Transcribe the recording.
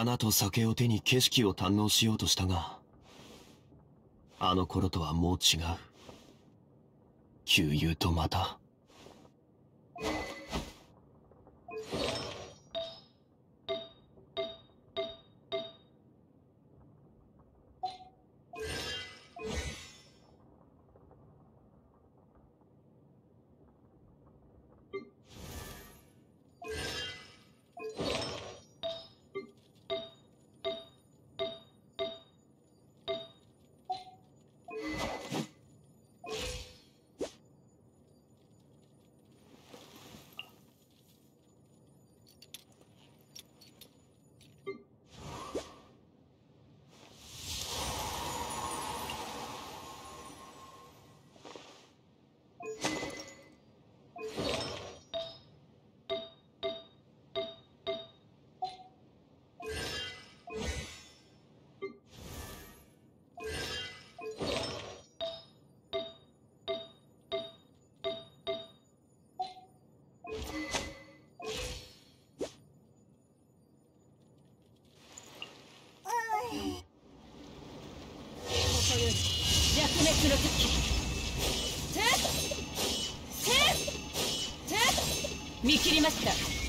花と酒を手に景色を堪能しようとしたがあの頃とはもう違う。旧友とまた。見切りました。